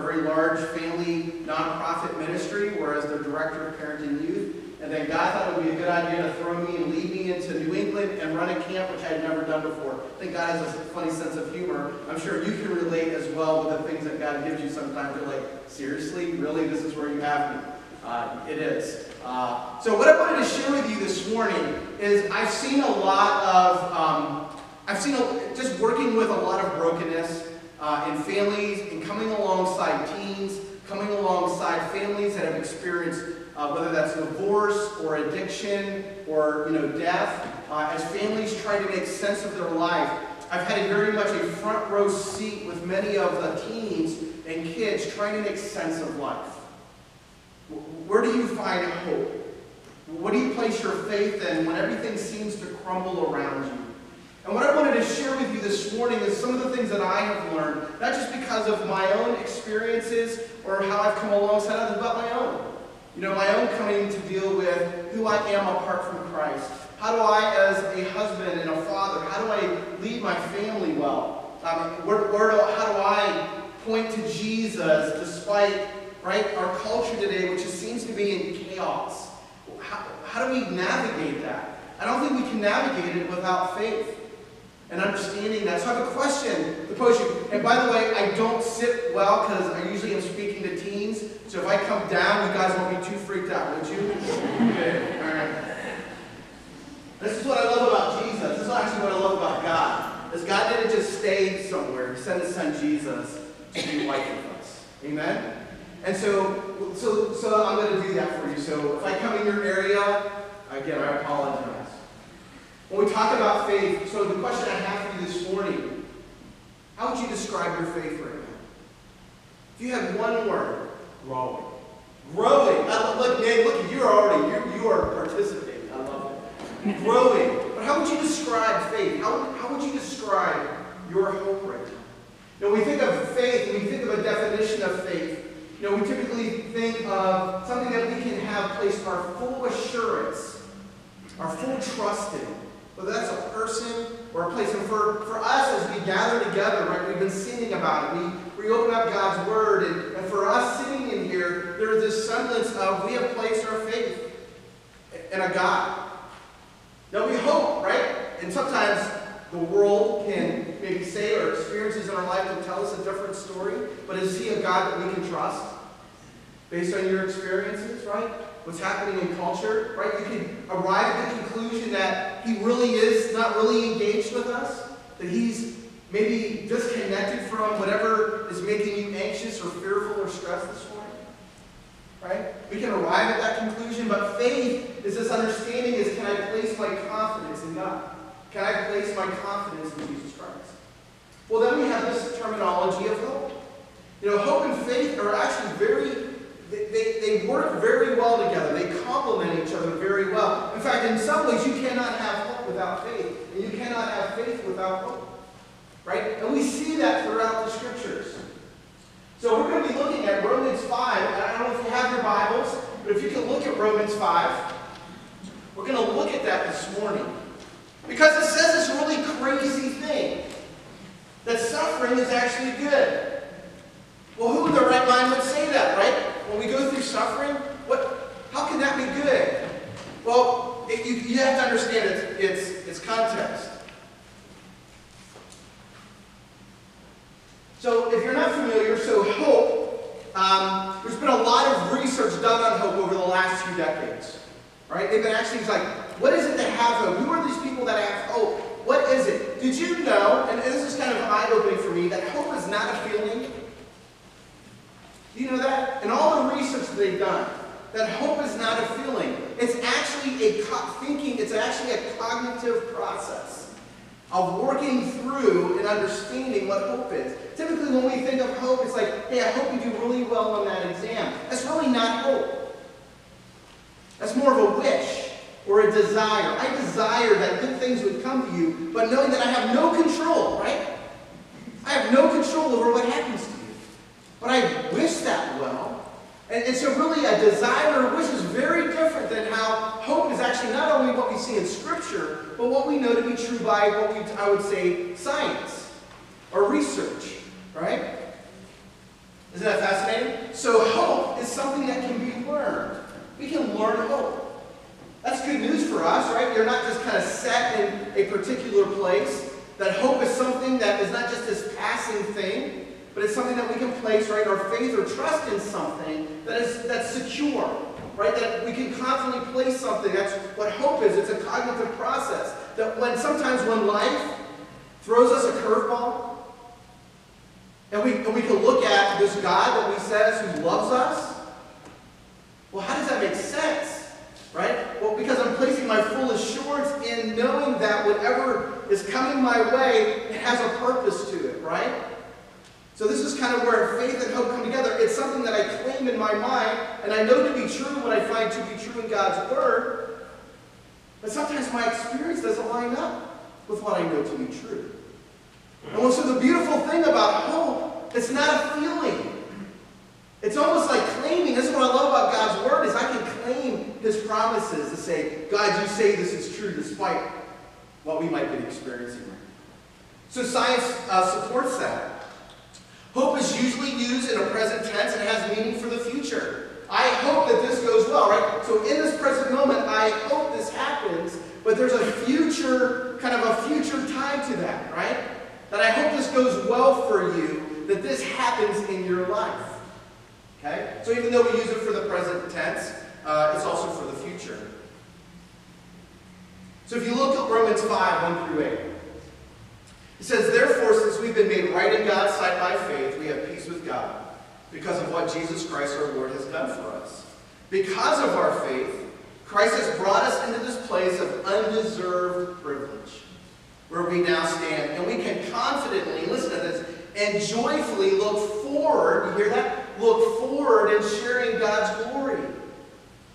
a very large family nonprofit ministry, whereas their director of parent and youth. And then God thought it would be a good idea to throw me and lead me into New England and run a camp, which I had never done before. I think God has a funny sense of humor. I'm sure you can relate as well with the things that God gives you sometimes. You're like, seriously? Really? This is where you have me? Uh, it is. Uh, so what I wanted to share with you this morning is I've seen a lot of, um, I've seen a, just working with a lot of brokenness uh, in families teens, coming alongside families that have experienced uh, whether that's divorce or addiction or you know death, uh, as families try to make sense of their life. I've had a very much a front row seat with many of the teens and kids trying to make sense of life. Where do you find hope? What do you place your faith in when everything seems to crumble around you? And what I wanted to share with you this morning is some of the things that I have learned, not just because of my own experiences or how I've come alongside others, but my own. You know, my own coming to deal with who I am apart from Christ. How do I, as a husband and a father, how do I lead my family well? Um, where, where do, how do I point to Jesus despite right our culture today, which seems to be in chaos? How, how do we navigate that? I don't think we can navigate it without faith and understanding that. So I have a question to pose you. And by the way, I don't sit well because I usually am speaking. So if I come down, you guys won't be too freaked out, would you? Okay, all right. This is what I love about Jesus. This is actually what I love about God. Is God didn't just stay somewhere. He sent his son Jesus to be white with us. Amen? And so, so, so I'm going to do that for you. So if I come in your area, again, I apologize. When we talk about faith, so the question I have for you this morning, how would you describe your faith right now? If you had one word, growing. Growing. I, look, man, look, you're already, you you are participating. I love it. Growing. But how would you describe faith? How, how would you describe your hope right now? Know, we think of faith, we think of a definition of faith, you know, we typically think of something that we can have placed our full assurance, our full trust in whether that's a person or a place. And for, for us, as we gather together, right, we've been singing about it. We, we open up God's Word, and, and for us sitting here, there's this semblance of we have placed our faith in a God. Now we hope, right? And sometimes the world can maybe say or experiences in our life will tell us a different story, but is He a God that we can trust based on your experiences, right? what's happening in culture, right? You can arrive at the conclusion that he really is not really engaged with us, that he's maybe disconnected from whatever is making you anxious or fearful or stressed this morning. Right? We can arrive at that conclusion, but faith is this understanding is can I place my confidence in God? Can I place my confidence in Jesus Christ? Well, then we have this terminology of hope. You know, hope and faith are actually very they, they, work very well together. They complement each other very well. In fact, in some ways, you cannot have hope without faith, and you cannot have faith without hope. Right? And we see that throughout the scriptures. So we're going to be looking at Romans 5. And I don't know if you have your Bibles, but if you can look at Romans 5, we're going to look at that this morning. Because it says this really crazy thing that suffering is actually good. Well, who in the right mind would say that, right? when we go through suffering, what, how can that be good? Well, it, you, you have to understand its, its, its context. So if you're not familiar, so hope, um, there's been a lot of research done on hope over the last few decades. Right? They've been actually like, what is it to have hope? Who are these people that have hope? What is it? Did you know, and this is kind of eye-opening for me, that hope is not a feeling, do you know that? In all the research that they've done, that hope is not a feeling. It's actually a thinking, it's actually a cognitive process of working through and understanding what hope is. Typically when we think of hope, it's like, hey, I hope you do really well on that exam. That's really not hope. That's more of a wish or a desire. I desire that good things would come to you, but knowing that I have no control, right? I have no control over what happens to you. But I. And, and so really a desire or wish is very different than how hope is actually not only what we see in Scripture, but what we know to be true by what we, I would say, science or research, right? Isn't that fascinating? So hope is something that can be learned. We can learn hope. That's good news for us, right? You're not just kind of set in a particular place. That hope is something that is not just this passing thing, but it's something that we can place, right, our faith or trust in something that is that's secure, right? That we can confidently place something. That's what hope is. It's a cognitive process. That when sometimes when life throws us a curveball, and we, and we can look at this God that we says who loves us, well, how does that make sense? Right? Well, because I'm placing my full assurance in knowing that whatever is coming my way, it has a purpose to it, right? So this is kind of where faith and hope come together. It's something that I claim in my mind, and I know to be true what I find to be true in God's Word. But sometimes my experience doesn't line up with what I know to be true. And so the beautiful thing about hope, it's not a feeling. It's almost like claiming. This is what I love about God's Word is I can claim His promises to say, God, you say this is true despite what we might be experiencing right now. So science uh, supports that. Hope is usually used in a present tense and has meaning for the future. I hope that this goes well, right? So in this present moment, I hope this happens, but there's a future, kind of a future time to that, right? That I hope this goes well for you, that this happens in your life. Okay? So even though we use it for the present tense, uh, it's also for the future. So if you look at Romans 5, 1 through 8, it says, Therefore, since we've been made right in God's sight by faith, we have peace with God, because of what Jesus Christ our Lord has done for us. Because of our faith, Christ has brought us into this place of undeserved privilege, where we now stand, and we can confidently, listen to this, and joyfully look forward, you hear that? Look forward in sharing God's glory.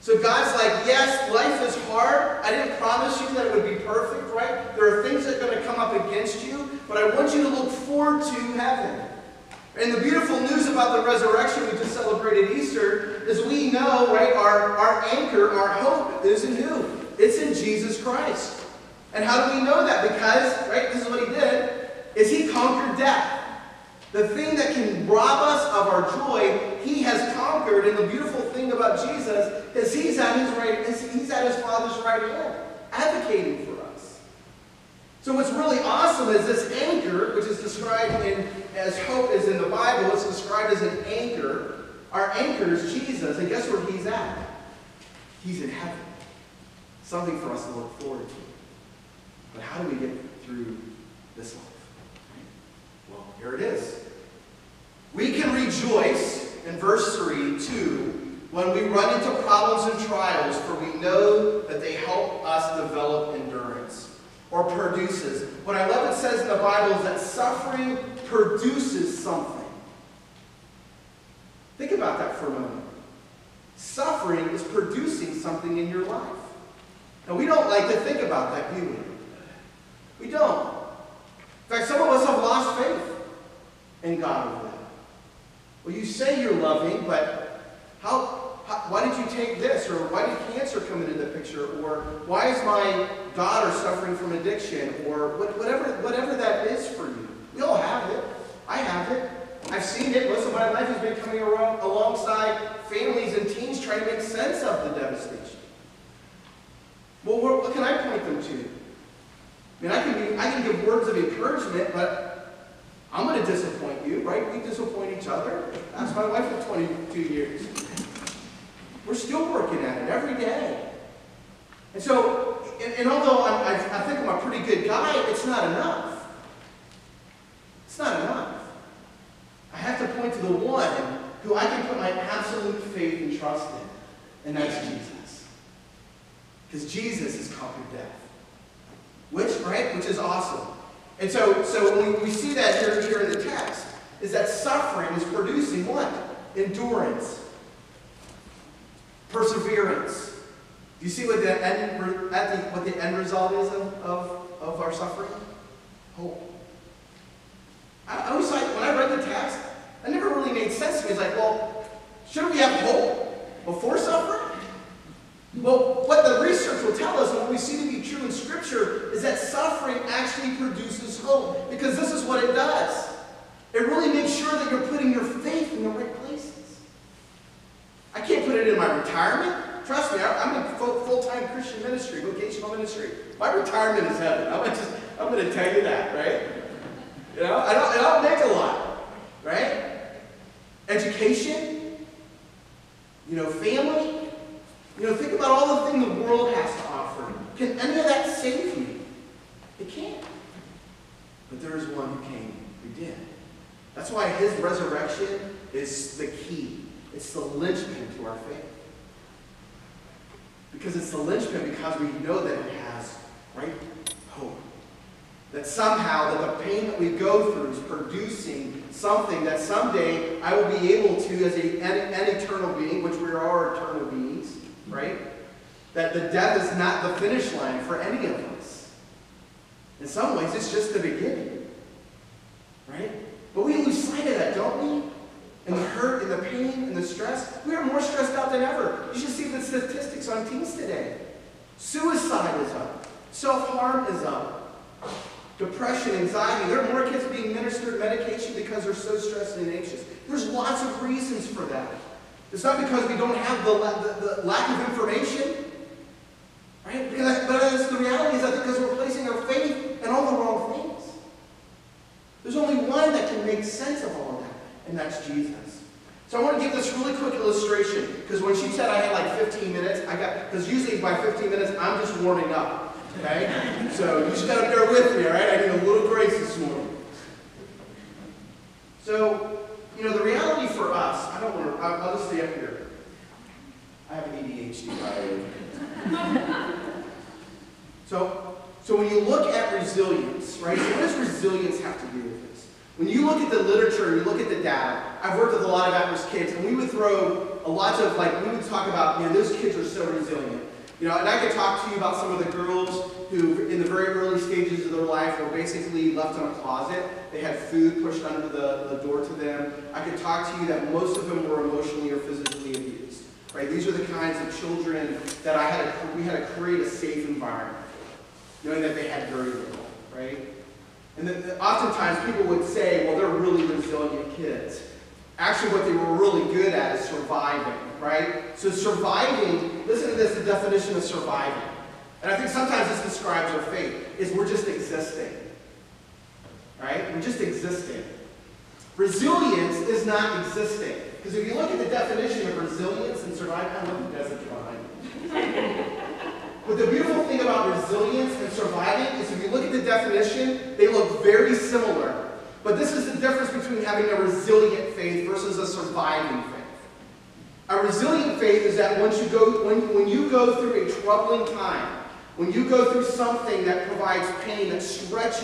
So God's like, yes, life is hard. I didn't promise you that it would be perfect, right? There are things that are going to come up against you, but I want you to look forward to heaven. And the beautiful news about the resurrection we just celebrated Easter is we know, right, our, our anchor, our hope is in who? It's in Jesus Christ. And how do we know that? Because, right, this is what he did, is he conquered death. The thing that can rob us of our joy, he has conquered. And the beautiful thing about Jesus is he's at his right, he's at his Father's right hand, advocating for. So what's really awesome is this anchor, which is described in as hope is in the Bible, it's described as an anchor. Our anchor is Jesus, and guess where he's at? He's in heaven. Something for us to look forward to. But how do we get through this life? Well, here it is. We can rejoice in verse 3, 2, when we run into problems and trials, for we know that they help us develop endurance or produces. What I love it says in the Bible is that suffering produces something. Think about that for a moment. Suffering is producing something in your life. Now, we don't like to think about that, do we? We don't. In fact, some of us have lost faith in God over that. Well, you say you're loving, but how, how, why did you take this? Or why did cancer come into the picture? Or why is my daughter suffering from addiction? Or whatever, whatever that is for you. We all have it. I have it. I've seen it. Most of my life has been coming around, alongside families and teens trying to make sense of the devastation. Well, what, what can I point them to? I mean, I can, be, I can give words of encouragement, but I'm going to disappoint you, right? We disappoint each other. That's my wife for 22 years. We're still working at it every day. And so, and, and although I, I, I think I'm a pretty good guy, it's not enough. It's not enough. I have to point to the one who I can put my absolute faith and trust in, and that's Jesus. Because Jesus has conquered death. Which, right? Which is awesome. And so, so when we, we see that here, here in the text, is that suffering is producing what? Endurance. Perseverance. You see what the end, the, what the end result is of, of, of our suffering? Hope. I, I like, when I read the text, it never really made sense to me. It's like, well, shouldn't we have hope before suffering? Well, what the research will tell us, and what we see to be true in Scripture, is that suffering actually produces hope. Because this is what it does. It really makes sure that you're putting your faith in the right places. I can't put it in my retirement. Trust me, I- I'm in full- full-time Christian ministry, vocational ministry. My retirement is heaven. I'm just, I'm going to tell you that, right? You know, I don't, I don't make a lot, right? Education, you know, family. You know, think about all the things the world has to offer. Can any of that save me? It can't. But there is one who came who did. That's why his resurrection is the key. It's the linchpin to our faith. Because it's the linchpin because we know that it has right hope. That somehow that the pain that we go through is producing something that someday I will be able to, as a, an, an eternal being, which we are eternal beings, right? That the death is not the finish line for any of us. In some ways, it's just the beginning, right? But we lose sight of that, don't we? And the hurt and the pain and the stress. We are more stressed out than ever. You should see the statistics on teens today. Suicide is up. Self-harm is up. Depression, anxiety. There are more kids being ministered medication because they're so stressed and anxious. There's lots of reasons for that. It's not because we don't have the, the, the lack of information, right? Because, but the reality is, that because we're placing our faith in all the wrong things. There's only one that can make sense of all of and that's Jesus. So I want to give this really quick illustration, because when she said I had like 15 minutes, I got, because usually by 15 minutes, I'm just warming up, okay? So you just got to bear with me, all right? I need a little grace this morning. So, you know, the reality for us, I don't want to, I'll, just stay up here. I have an ADHD, by the way. So, so when you look at resilience, right, so what does resilience have to do with this? When you look at the literature, and you look at the data, I've worked with a lot of at-risk kids, and we would throw a lot of, like, we would talk about, man, those kids are so resilient. You know, and I could talk to you about some of the girls who, in the very early stages of their life, were basically left in a closet. They had food pushed under the, the door to them. I could talk to you that most of them were emotionally or physically abused. Right? These are the kinds of children that I had to, we had to create a safe environment knowing that they had very little, right? And then oftentimes people would say, well, they're really resilient kids. Actually, what they were really good at is surviving, right? So surviving, listen to this, the definition of surviving. And I think sometimes this describes our faith, is we're just existing. Right? We're just existing. Resilience is not existing. Because if you look at the definition of resilience and surviving, I love guys are behind. But the beautiful thing about resilience and surviving is if you look at the definition, they look very similar. But this is the difference between having a resilient faith versus a surviving faith. A resilient faith is that once you go, when, when you go through a troubling time, when you go through something that provides pain, that stretches